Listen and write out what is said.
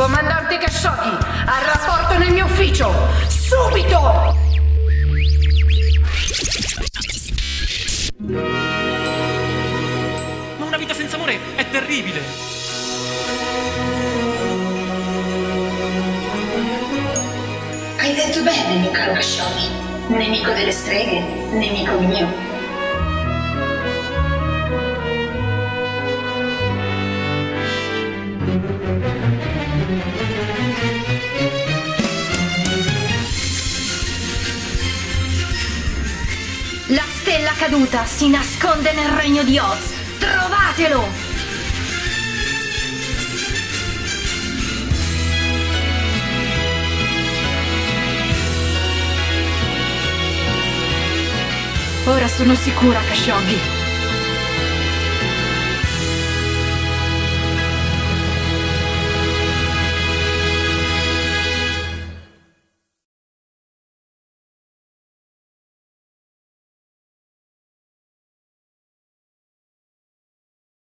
Comandante Khashoggi, al rapporto nel mio ufficio! Subito! Ma una vita senza amore è terribile! Hai detto bene, mio caro Khashoggi. Nemico delle streghe, nemico mio. La stella caduta si nasconde nel regno di Oz. Trovatelo! Ora sono sicura, Khashoggi.